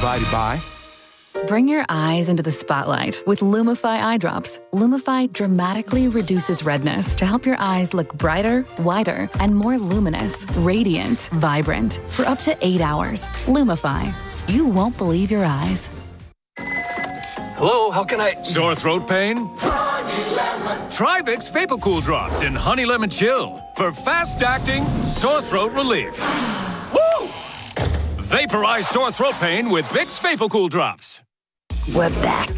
Provided by Bring your eyes into the spotlight with Lumify eye drops. Lumify dramatically reduces redness to help your eyes look brighter, wider, and more luminous, radiant, vibrant for up to eight hours. Lumify. You won't believe your eyes. Hello, how can I? Sore throat pain? Honey lemon. Try Vicks VapoCool Drops in Honey Lemon Chill for fast-acting sore throat relief. Woo! Vaporize sore throat pain with Vicks VapoCool Drops. We're back.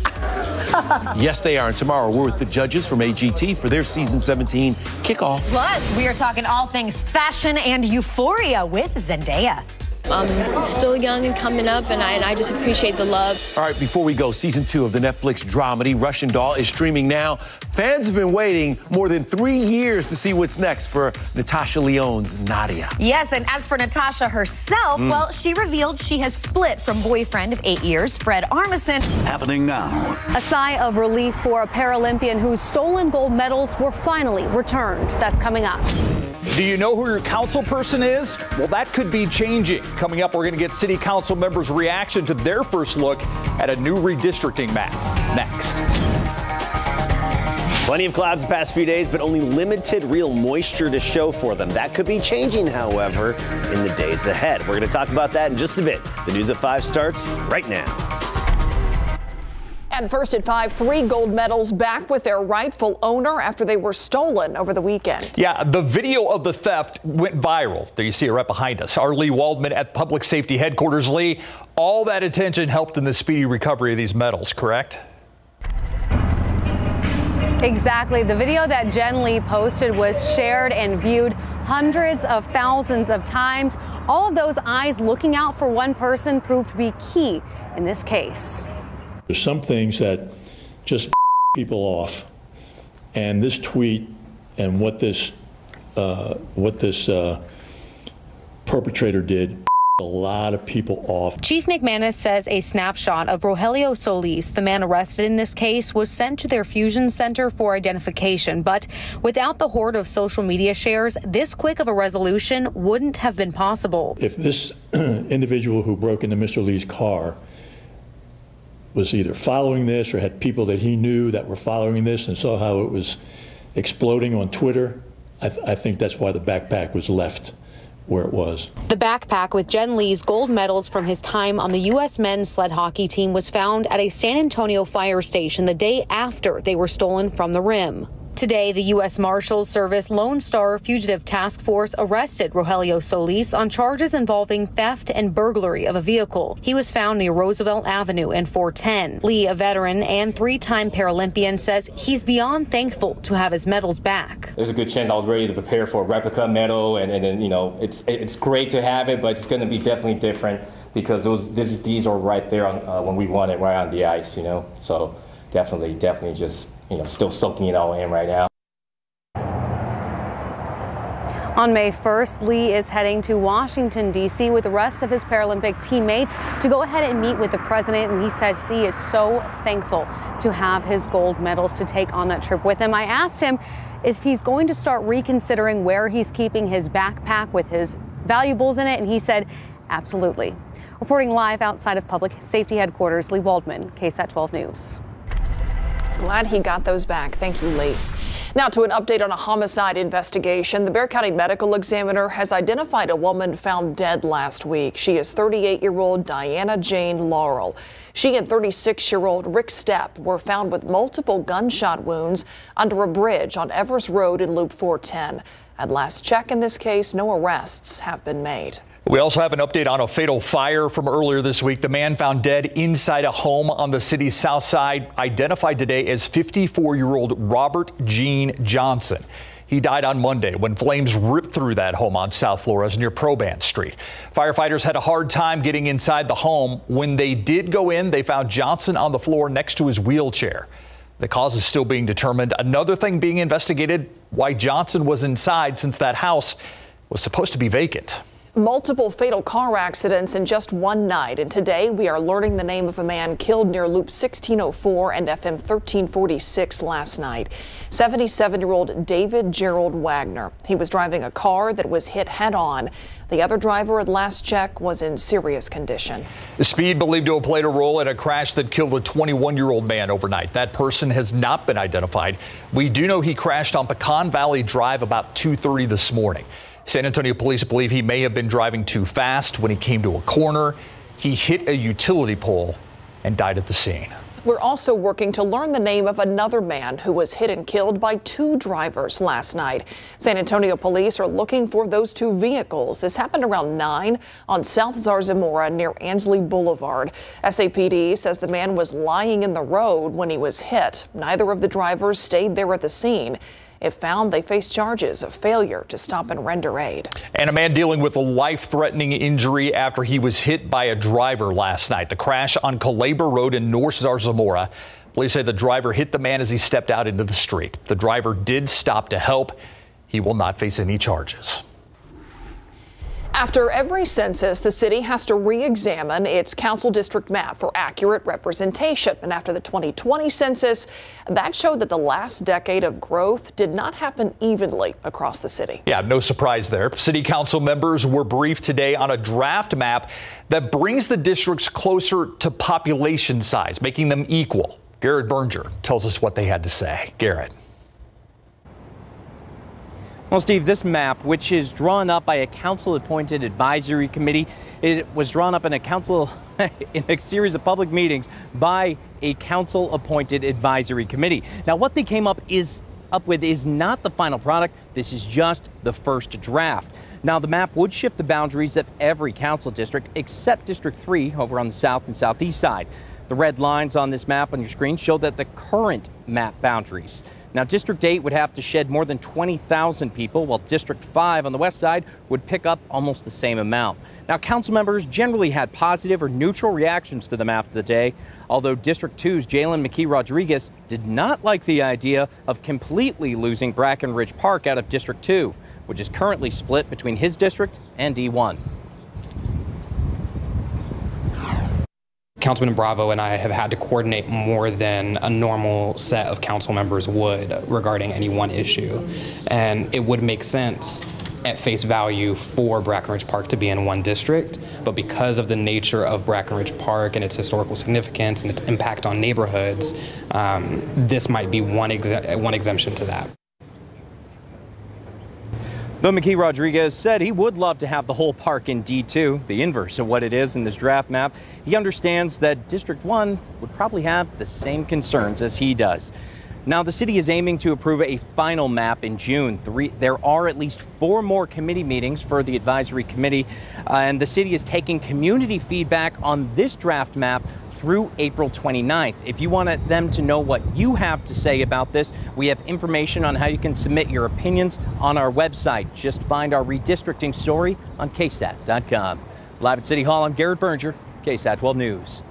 yes, they are. And tomorrow we're with the judges from AGT for their season 17 kickoff. Plus, we are talking all things fashion and euphoria with Zendaya. I'm still young and coming up, and I, and I just appreciate the love. All right, before we go, season two of the Netflix dramedy Russian Doll is streaming now. Fans have been waiting more than three years to see what's next for Natasha Lyonne's Nadia. Yes, and as for Natasha herself, mm. well, she revealed she has split from boyfriend of eight years, Fred Armisen. Happening now. A sigh of relief for a Paralympian whose stolen gold medals were finally returned. That's coming up. Do you know who your council person is? Well, that could be changing. Coming up, we're going to get city council members' reaction to their first look at a new redistricting map. Next. Plenty of clouds the past few days, but only limited real moisture to show for them. That could be changing, however, in the days ahead. We're going to talk about that in just a bit. The News at 5 starts right now. And first at 5, three gold medals back with their rightful owner after they were stolen over the weekend. Yeah, the video of the theft went viral. There you see it right behind us. Our Lee Waldman at Public Safety Headquarters. Lee, all that attention helped in the speedy recovery of these medals, correct? Exactly. The video that Jen Lee posted was shared and viewed hundreds of thousands of times. All of those eyes looking out for one person proved to be key in this case. There's some things that just people off, and this tweet and what this uh, what this uh, perpetrator did a lot of people off. Chief McManus says a snapshot of Rogelio Solis, the man arrested in this case, was sent to their fusion center for identification. But without the horde of social media shares, this quick of a resolution wouldn't have been possible. If this individual who broke into Mr. Lee's car was either following this or had people that he knew that were following this and saw how it was exploding on Twitter, I, th I think that's why the backpack was left where it was. The backpack with Jen Lee's gold medals from his time on the U.S. men's sled hockey team was found at a San Antonio fire station the day after they were stolen from the rim. Today, the U.S. Marshals Service Lone Star Fugitive Task Force arrested Rogelio Solis on charges involving theft and burglary of a vehicle. He was found near Roosevelt Avenue and 410. Lee, a veteran and three time Paralympian, says he's beyond thankful to have his medals back. There's a good chance I was ready to prepare for a replica medal, and, and you know, it's, it's great to have it, but it's going to be definitely different because those this, these are right there on, uh, when we won it right on the ice, you know. So definitely, definitely just you know, still soaking it all in right now. On May 1st, Lee is heading to Washington, D.C. with the rest of his Paralympic teammates to go ahead and meet with the president. And he says he is so thankful to have his gold medals to take on that trip with him. I asked him if he's going to start reconsidering where he's keeping his backpack with his valuables in it. And he said, absolutely. Reporting live outside of public safety headquarters, Lee Waldman, KSAT 12 News. Glad he got those back. Thank you, Lee. Now to an update on a homicide investigation. The Bexar County Medical Examiner has identified a woman found dead last week. She is 38-year-old Diana Jane Laurel. She and 36-year-old Rick Stepp were found with multiple gunshot wounds under a bridge on Evers Road in Loop 410. At last check in this case, no arrests have been made. We also have an update on a fatal fire from earlier this week. The man found dead inside a home on the city's south side, identified today as 54 year old Robert Gene Johnson. He died on Monday when flames ripped through that home on South Flores near Probandt Street. Firefighters had a hard time getting inside the home. When they did go in, they found Johnson on the floor next to his wheelchair. The cause is still being determined. Another thing being investigated why Johnson was inside since that house was supposed to be vacant. Multiple fatal car accidents in just one night. And today we are learning the name of a man killed near Loop 1604 and FM 1346 last night. 77 year old David Gerald Wagner. He was driving a car that was hit head on. The other driver at last check was in serious condition. The speed believed to have played a role in a crash that killed a 21 year old man overnight. That person has not been identified. We do know he crashed on Pecan Valley Drive about 2:30 this morning. San Antonio police believe he may have been driving too fast when he came to a corner. He hit a utility pole and died at the scene. We're also working to learn the name of another man who was hit and killed by two drivers last night. San Antonio police are looking for those two vehicles. This happened around 9 on South Zarzamora near Ansley Boulevard. SAPD says the man was lying in the road when he was hit. Neither of the drivers stayed there at the scene. If found, they face charges of failure to stop and render aid. And a man dealing with a life threatening injury after he was hit by a driver last night. The crash on Culebra Road in North Zarzamora. Police say the driver hit the man as he stepped out into the street. The driver did stop to help. He will not face any charges. After every census, the city has to re examine its council district map for accurate representation. And after the 2020 census, that showed that the last decade of growth did not happen evenly across the city. Yeah, no surprise there. City council members were briefed today on a draft map that brings the districts closer to population size, making them equal. Garrett Berger tells us what they had to say. Garrett. Well, Steve, this map, which is drawn up by a council appointed advisory committee, it was drawn up in a council in a series of public meetings by a council appointed advisory committee. Now, what they came up is up with is not the final product. This is just the first draft. Now, the map would shift the boundaries of every council district except District 3 over on the south and southeast side. The red lines on this map on your screen show that the current map boundaries. Now, District 8 would have to shed more than 20,000 people, while District 5 on the west side would pick up almost the same amount. Now, council members generally had positive or neutral reactions to the map of the day, although District 2's Jalen McKee Rodriguez did not like the idea of completely losing Brackenridge Park out of District 2, which is currently split between his district and D1. Councilman Bravo and I have had to coordinate more than a normal set of council members would regarding any one issue. And it would make sense at face value for Brackenridge Park to be in one district, but because of the nature of Brackenridge Park and its historical significance and its impact on neighborhoods, um, this might be one, exe one exemption to that. Though McKee Rodriguez said he would love to have the whole park in D2, the inverse of what it is in this draft map, he understands that District 1 would probably have the same concerns as he does. Now, the city is aiming to approve a final map in June. Three, there are at least four more committee meetings for the advisory committee, uh, and the city is taking community feedback on this draft map through April 29th. If you want them to know what you have to say about this, we have information on how you can submit your opinions on our website. Just find our redistricting story on ksat.com. Live at City Hall, I'm Garrett Berger, KSAT 12 News.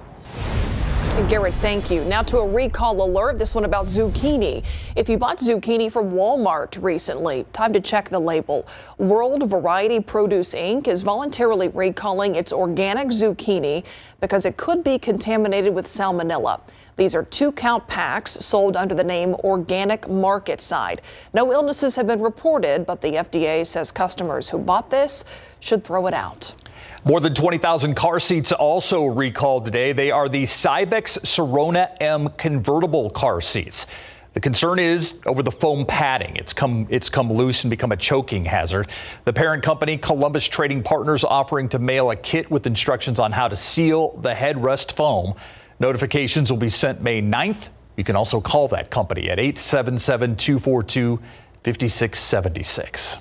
Garrett, thank you. Now to a recall alert, this one about zucchini. If you bought zucchini from Walmart recently, time to check the label. World Variety Produce Inc. is voluntarily recalling its organic zucchini because it could be contaminated with salmonella. These are two count packs sold under the name Organic Market Side. No illnesses have been reported, but the FDA says customers who bought this should throw it out. More than 20,000 car seats also recalled today. They are the Cybex Sirona M convertible car seats. The concern is over the foam padding. It's come, it's come loose and become a choking hazard. The parent company, Columbus Trading Partners, offering to mail a kit with instructions on how to seal the headrest foam. Notifications will be sent May 9th. You can also call that company at 877 242 5676.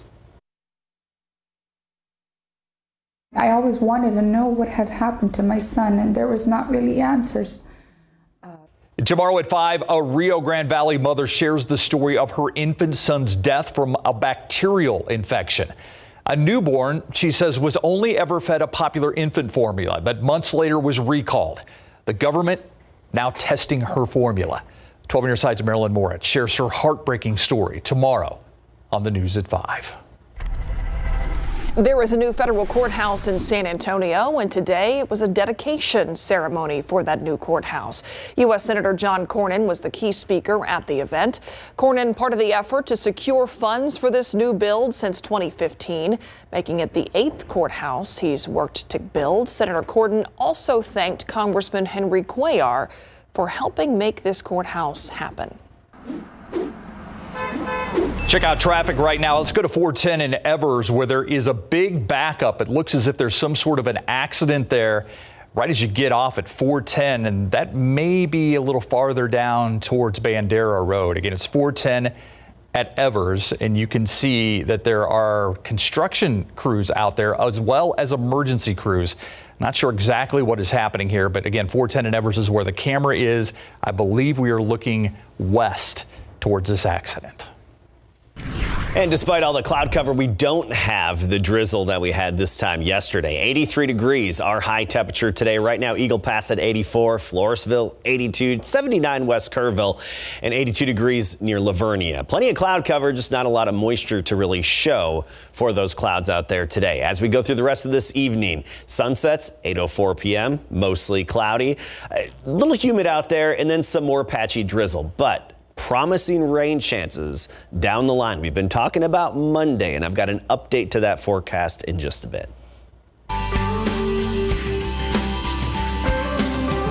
I always wanted to know what had happened to my son, and there was not really answers. Tomorrow at 5, a Rio Grande Valley mother shares the story of her infant son's death from a bacterial infection. A newborn, she says, was only ever fed a popular infant formula that months later was recalled. The government now testing her formula. 12 on your side's Marilyn Moritz shares her heartbreaking story tomorrow on the news at 5. There is a new federal courthouse in San Antonio, and today it was a dedication ceremony for that new courthouse. U.S. Senator John Cornyn was the key speaker at the event. Cornyn, part of the effort to secure funds for this new build since 2015, making it the eighth courthouse he's worked to build. Senator Cornyn also thanked Congressman Henry Cuellar for helping make this courthouse happen. Check out traffic right now. Let's go to 410 in Evers where there is a big backup. It looks as if there's some sort of an accident there right as you get off at 410, and that may be a little farther down towards Bandera Road. Again, it's 410 at Evers, and you can see that there are construction crews out there as well as emergency crews. Not sure exactly what is happening here, but again, 410 and Evers is where the camera is. I believe we are looking west towards this accident. And despite all the cloud cover, we don't have the drizzle that we had this time yesterday. 83 degrees, our high temperature today. Right now, Eagle Pass at 84, Floresville 82, 79 West Kerrville, and 82 degrees near La Vernia. Plenty of cloud cover, just not a lot of moisture to really show for those clouds out there today. As we go through the rest of this evening, sunsets 8:04 p.m., mostly cloudy, a little humid out there, and then some more patchy drizzle. But promising rain chances down the line. We've been talking about Monday, and I've got an update to that forecast in just a bit.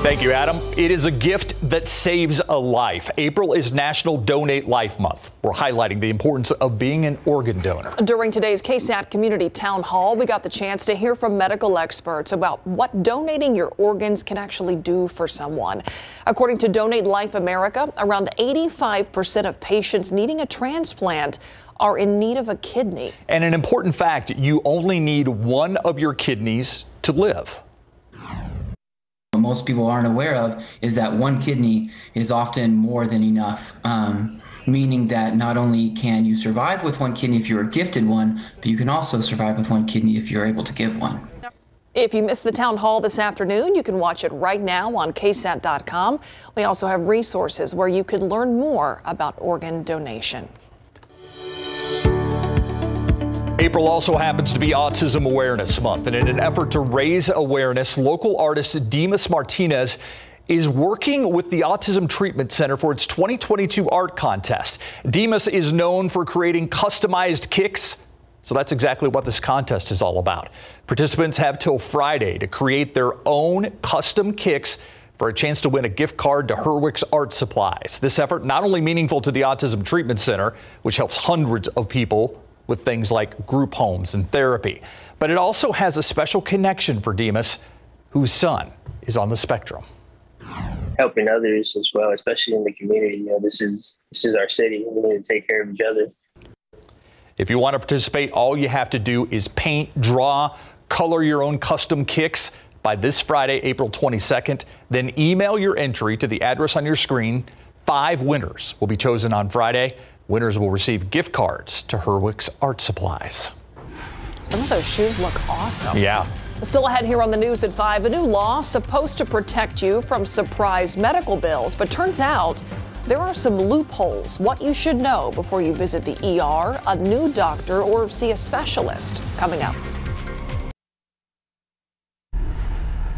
Thank you, Adam. It is a gift that saves a life. April is National Donate Life Month. We're highlighting the importance of being an organ donor. During today's KSAT Community Town Hall, we got the chance to hear from medical experts about what donating your organs can actually do for someone. According to Donate Life America, around 85% of patients needing a transplant are in need of a kidney. And an important fact you only need one of your kidneys to live most people aren't aware of is that one kidney is often more than enough. Um, meaning that not only can you survive with one kidney if you're a gifted one, but you can also survive with one kidney if you're able to give one. If you missed the town hall this afternoon, you can watch it right now on ksat.com. We also have resources where you could learn more about organ donation. April also happens to be Autism Awareness Month, and in an effort to raise awareness, local artist Demas Martinez is working with the Autism Treatment Center for its 2022 art contest. Demas is known for creating customized kicks, so that's exactly what this contest is all about. Participants have till Friday to create their own custom kicks for a chance to win a gift card to Herweck's Art Supplies. This effort not only meaningful to the Autism Treatment Center, which helps hundreds of people with things like group homes and therapy. But it also has a special connection for Demas, whose son is on the spectrum. Helping others as well, especially in the community. You know, this is this is our city. We need to take care of each other. If you want to participate, all you have to do is paint, draw, color your own custom kicks by this Friday, April 22nd. Then email your entry to the address on your screen. Five winners will be chosen on Friday. Winners will receive gift cards to Herweck's Art Supplies. Some of those shoes look awesome. Yeah. Still ahead here on the news at 5, a new law supposed to protect you from surprise medical bills, but turns out there are some loopholes. What you should know before you visit the ER, a new doctor, or see a specialist. Coming up.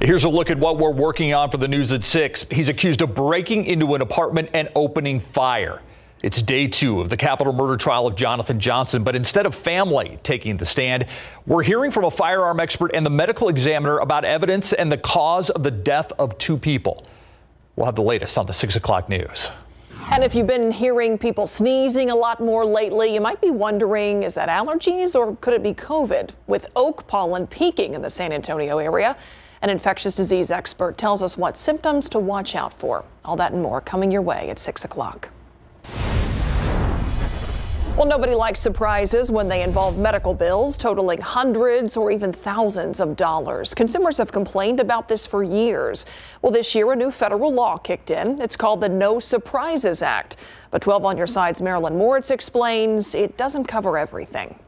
Here's a look at what we're working on for the news at 6. He's accused of breaking into an apartment and opening fire. It's day two of the capital murder trial of Jonathan Johnson, but instead of family taking the stand, we're hearing from a firearm expert and the medical examiner about evidence and the cause of the death of two people. We'll have the latest on the 6 o'clock news. And if you've been hearing people sneezing a lot more lately, you might be wondering is that allergies or could it be COVID? With oak pollen peaking in the San Antonio area, an infectious disease expert tells us what symptoms to watch out for. All that and more coming your way at 6 o'clock. Well, nobody likes surprises when they involve medical bills totaling hundreds or even thousands of dollars. Consumers have complained about this for years. Well, this year, a new federal law kicked in. It's called the No Surprises Act. But 12 on your side's Marilyn Moritz explains it doesn't cover everything.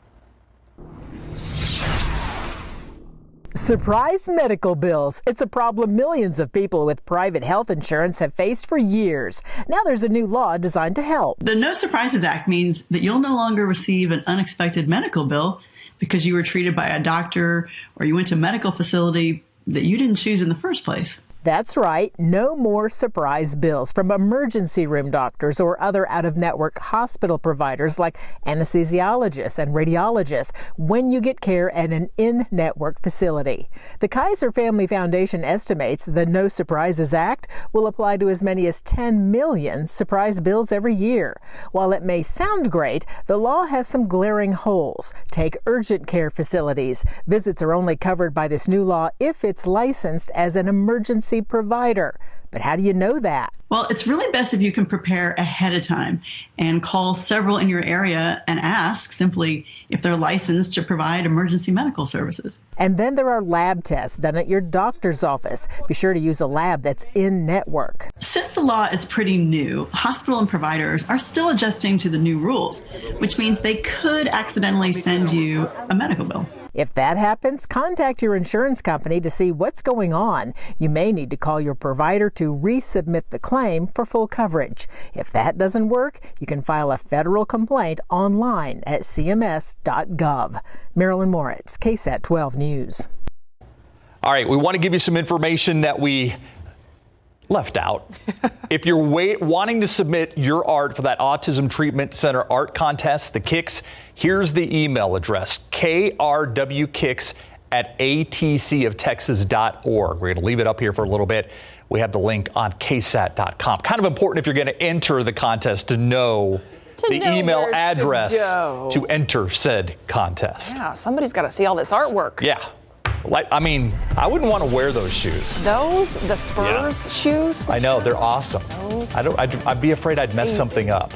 Surprise medical bills. It's a problem millions of people with private health insurance have faced for years. Now there's a new law designed to help. The No Surprises Act means that you'll no longer receive an unexpected medical bill because you were treated by a doctor or you went to a medical facility that you didn't choose in the first place. That's right, no more surprise bills from emergency room doctors or other out of network hospital providers like anesthesiologists and radiologists when you get care at an in network facility. The Kaiser Family Foundation estimates the No Surprises Act will apply to as many as 10 million surprise bills every year. While it may sound great, the law has some glaring holes. Take urgent care facilities. Visits are only covered by this new law if it's licensed as an emergency provider. But how do you know that? Well, it's really best if you can prepare ahead of time and call several in your area and ask simply if they're licensed to provide emergency medical services. And then there are lab tests done at your doctor's office. Be sure to use a lab that's in network. Since the law is pretty new, hospital and providers are still adjusting to the new rules, which means they could accidentally send you a medical bill. If that happens, contact your insurance company to see what's going on. You may need to call your provider to resubmit the claim for full coverage. If that doesn't work, you can file a federal complaint online at cms.gov. Marilyn Moritz, KSAT 12 News. All right, we want to give you some information that we left out. if you're wait, wanting to submit your art for that Autism Treatment Center art contest, the Kicks, here's the email address krwkicks at atcoftexas.org. We're going to leave it up here for a little bit. We have the link on ksat.com. Kind of important if you're going to enter the contest to know the email where to address to enter said contest. Yeah, somebody's got to see all this artwork. Yeah. Like, I mean, I wouldn't want to wear those shoes. Those, the Spurs shoes. I know they're awesome. I don't. I'd, I'd be afraid I'd mess Easy. something up,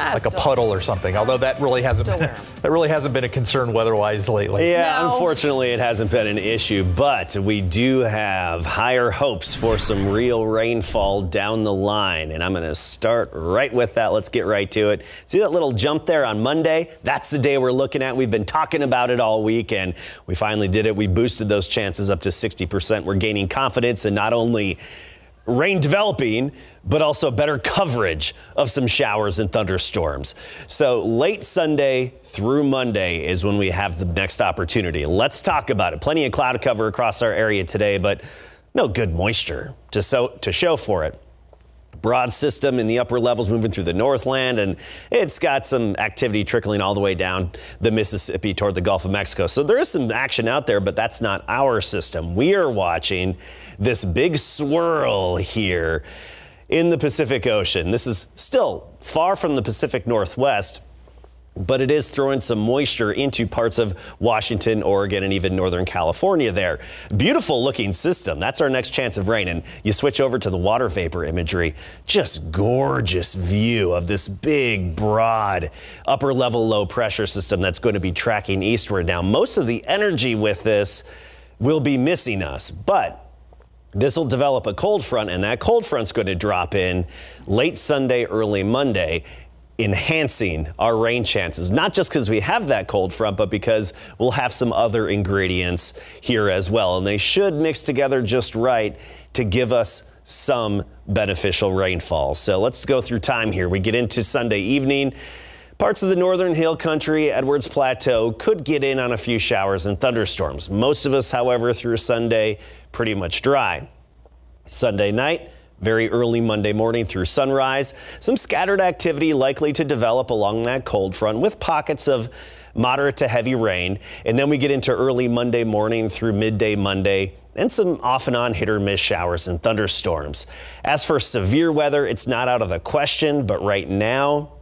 Ah, like a puddle or something. Although that really hasn't been that really hasn't been a concern weather-wise lately. Yeah, unfortunately, it hasn't been an issue, but we do have higher hopes for some real rainfall down the line. And I'm going to start right with that. Let's get right to it. See that little jump there on Monday? That's the day we're looking at. We've been talking about it all week, and we finally did it. We boosted those chances up to 60%. We're gaining confidence and not only rain developing, but also better coverage of some showers and thunderstorms. So late Sunday through Monday is when we have the next opportunity. Let's talk about it. Plenty of cloud cover across our area today, but no good moisture to, so, to show for it broad system in the upper levels moving through the Northland, and it's got some activity trickling all the way down the Mississippi toward the Gulf of Mexico. So there is some action out there, but that's not our system. We are watching this big swirl here in the Pacific Ocean. This is still far from the Pacific Northwest but it is throwing some moisture into parts of Washington, Oregon, and even Northern California there. Beautiful looking system. That's our next chance of rain. And you switch over to the water vapor imagery. Just gorgeous view of this big, broad, upper level low pressure system that's going to be tracking eastward. Now, most of the energy with this will be missing us, but this will develop a cold front, and that cold front's going to drop in late Sunday, early Monday, enhancing our rain chances. Not just because we have that cold front, but because we'll have some other ingredients here as well. And they should mix together just right to give us some beneficial rainfall. So let's go through time here. We get into Sunday evening. Parts of the northern hill country, Edwards Plateau, could get in on a few showers and thunderstorms. Most of us, however, through Sunday, pretty much dry. Sunday night, very early Monday morning through sunrise. Some scattered activity likely to develop along that cold front with pockets of moderate to heavy rain. And then we get into early Monday morning through midday Monday and some off and on hit or miss showers and thunderstorms. As for severe weather, it's not out of the question, but right now,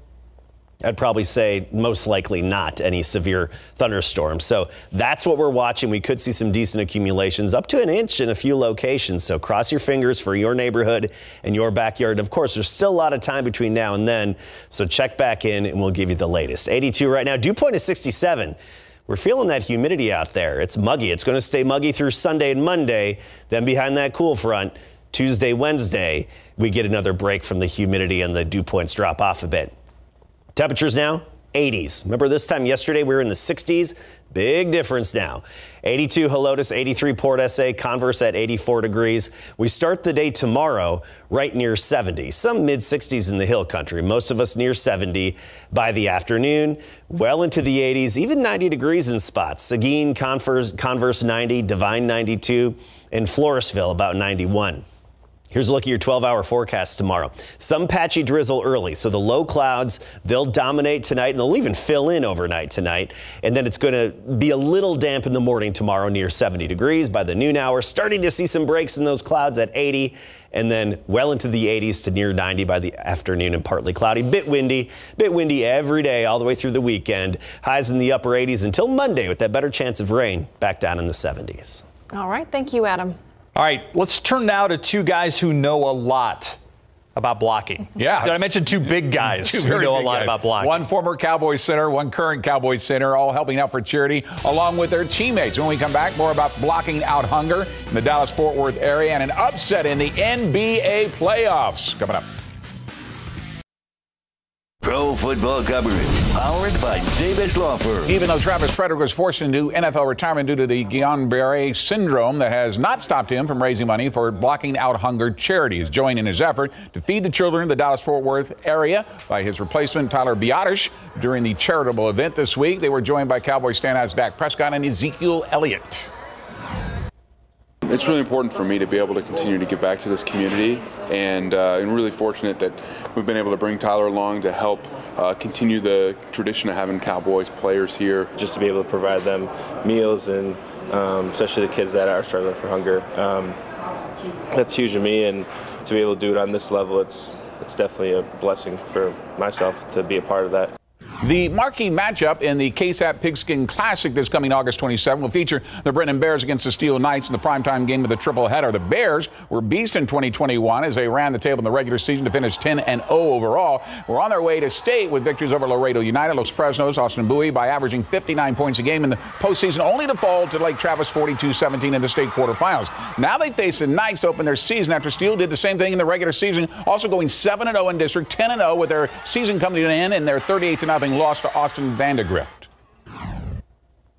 I'd probably say most likely not any severe thunderstorms. So that's what we're watching. We could see some decent accumulations up to an inch in a few locations. So cross your fingers for your neighborhood and your backyard. Of course, there's still a lot of time between now and then. So check back in and we'll give you the latest. 82 right now. Dew point is 67. We're feeling that humidity out there. It's muggy. It's going to stay muggy through Sunday and Monday. Then behind that cool front, Tuesday, Wednesday, we get another break from the humidity and the dew points drop off a bit. Temperatures now 80s. Remember this time yesterday we were in the 60s? Big difference now. 82 Helotes, 83 Port SA, Converse at 84 degrees. We start the day tomorrow right near 70. Some mid 60s in the hill country. Most of us near 70 by the afternoon. Well into the 80s, even 90 degrees in spots. Seguin, Converse, Converse 90, Divine 92, and Floresville about 91. Here's a look at your 12 hour forecast tomorrow. Some patchy drizzle early, so the low clouds, they'll dominate tonight and they'll even fill in overnight tonight. And then it's going to be a little damp in the morning tomorrow near 70 degrees by the noon hour. Starting to see some breaks in those clouds at 80 and then well into the 80s to near 90 by the afternoon and partly cloudy. Bit windy, bit windy every day all the way through the weekend. Highs in the upper 80s until Monday with that better chance of rain back down in the 70s. All right. Thank you, Adam. All right, let's turn now to two guys who know a lot about blocking. Yeah. Did I mention two big guys Two who know a lot guys. about blocking? One former Cowboys center, one current Cowboys center, all helping out for charity along with their teammates. When we come back, more about blocking out hunger in the Dallas Fort Worth area and an upset in the NBA playoffs. Coming up. Pro football coverage powered by Davis Law Firm. Even though Travis Frederick was forced into NFL retirement due to the Guillain-Barré syndrome that has not stopped him from raising money for blocking out hunger charities, joining in his effort to feed the children of the Dallas-Fort Worth area by his replacement Tyler Biadasz during the charitable event this week. They were joined by Cowboy standouts Dak Prescott and Ezekiel Elliott. It's really important for me to be able to continue to give back to this community, and uh, I'm really fortunate that we've been able to bring Tyler along to help uh, continue the tradition of having Cowboys players here. just to be able to provide them meals and um, especially the kids that are struggling for hunger. Um, that's huge to me, and to be able to do it on this level, it's it's definitely a blessing for myself to be a part of that. The marquee matchup in the KSAT Pigskin Classic that's coming August 27 will feature the Brennan Bears against the Steele Knights in the primetime game of the triple header. The Bears were beasts in 2021 as they ran the table in the regular season to finish 10 and 0 overall. We're on their way to state with victories over Laredo United, Los Fresnos, Austin Bowie by averaging 59 points a game in the postseason, only to fall to Lake Travis 42-17 in the state quarterfinals. Now they face the Knights to open their season after Steele did the same thing in the regular season, also going 7 0 in district, 10 0 with their season coming to an end in their 38 0 having lost to Austin Vandegrift.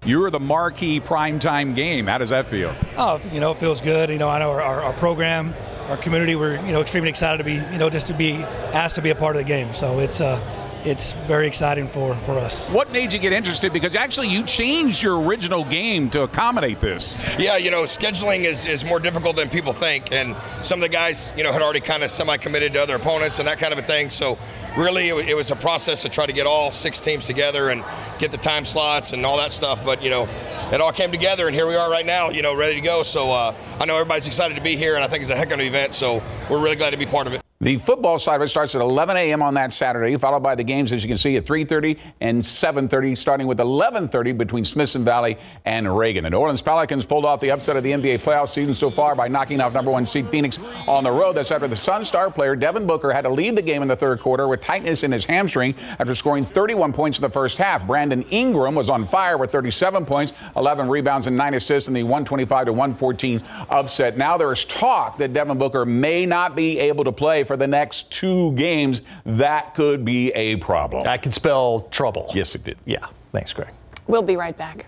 You're the marquee primetime game. How does that feel? Oh, you know, it feels good. You know, I know our, our, our program, our community, we're, you know, extremely excited to be, you know, just to be asked to be a part of the game. So it's, uh, it's very exciting for, for us. What made you get interested? Because actually, you changed your original game to accommodate this. Yeah, you know, scheduling is, is more difficult than people think. And some of the guys, you know, had already kind of semi committed to other opponents and that kind of a thing. So, really, it, wa- it was a process to try to get all six teams together and get the time slots and all that stuff. But, you know, it all came together, and here we are right now, you know, ready to go. So, uh, I know everybody's excited to be here, and I think it's a heck of an event. So, we're really glad to be part of it. The football side of it starts at 11 a.m. on that Saturday, followed by the games, as you can see, at 3:30 and 7:30, starting with 11:30 between Smithson Valley and Reagan. The New Orleans Pelicans pulled off the upset of the NBA playoff season so far by knocking out number one seed Phoenix on the road. That's after the Sun star player Devin Booker had to leave the game in the third quarter with tightness in his hamstring after scoring 31 points in the first half. Brandon Ingram was on fire with 37 points, 11 rebounds, and nine assists in the 125 to 114 upset. Now there is talk that Devin Booker may not be able to play for the next two games. That could be a problem. That could spell trouble. Yes, it did. Yeah. Thanks, Greg. We'll be right back.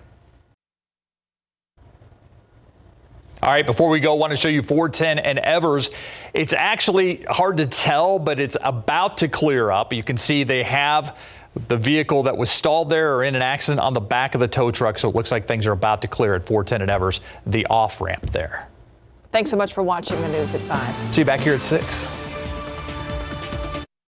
All right, before we go, I want to show you 410 and Evers. It's actually hard to tell, but it's about to clear up. You can see they have the vehicle that was stalled there or in an accident on the back of the tow truck, so it looks like things are about to clear at 410 and Evers, the off ramp there. Thanks so much for watching the news at 5. See you back here at 6.